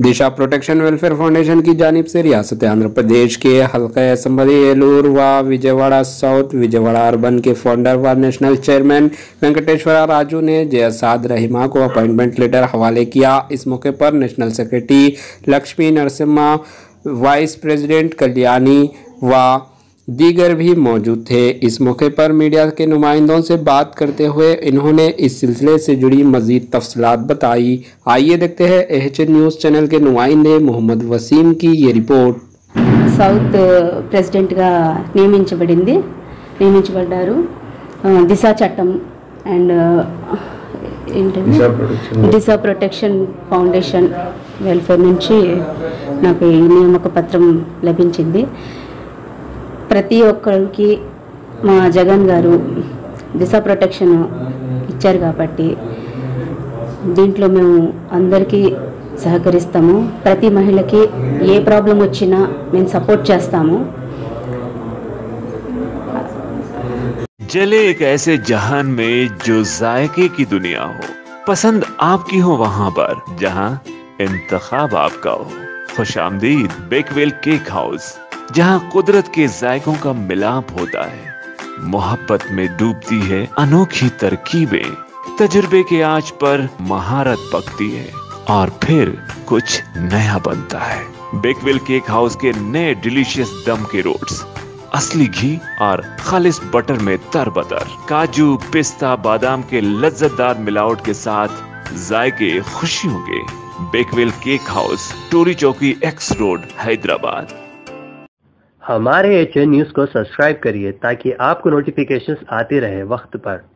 दिशा protection welfare foundation की जानिब से रियासत आंध्र प्रदेश के हल्का असम्बली एलूर व विजयवाड़ा साउथ, विजयवाड़ा अर्बन के फाउंडर व नेशनल चेयरमैन वेंकटेश्वरा राजू ने जयसाद रहीमा को अपॉइंटमेंट लेटर हवाले किया। इस मौके पर national secretary Lakshmi Narasimha vice president Kalyani व दीगर भी मौजूद थे इस मौके पर मीडिया के नुमाइंदों से बात करते हुए इन्होंने इस सिलसिले से जुड़ी मजीद तफसलात बताई आइए देखते हैं एच न्यूज़ चैनल के नुमाइंदे मोहम्मद वसीम की ये रिपोर्ट సౌత్ ప్రెసిడెంట్గా నియమించబడింది నియమించబడ్డారు ఆ, దిశ చట్టం అండ్ ఏంటంటే దిశ ప్రొటెక్షన్ ఫౌండేషన్ వెల్ఫేర్ నుంచి నాకు ఈ నియామక పత్రం లభించింది ప్రతి ఒక్కరికి మా జగన్ గారు దిశ ప్రొటెక్షన్ ఇచ్చారు కాబట్టి దీంట్లో మేము అందరికీ సహకరిస్తాము ప్రతి మహిళకి ఏ ప్రాబ్లం వచ్చినా మేము సపోర్ట్ చేస్తాము जले एक ऐसे जहान में जो जायके की दुनिया हो पसंद आपकी हो वहां पर जहां इंतखाब आपका हो खुश आमदीद बेकवेल केक हाउस जहाँ कुदरत के जायकों का मिलाप होता है। मोहब्बत में डूबती है अनोखी तरकीबें। तजुर्बे के आँच पर महारत पकती है और फिर कुछ नया बनता है। बेकवेल केक हाउस के नए डिलीशियस दम के रोड्स असली घी और खालिस बटर में तरबतर काजू, पिस्ता, बादाम के लज्जतदार मिलावट के साथ जायके खुशियों के बेकवेल केक हाउस, टोरी चौकी एक्स रोड, हैदराबाद। हमारे एचएन न्यूज़ को सब्सक्राइब करिए ताकि आपको नोटिफिकेशंस आते रहे वक्त पर।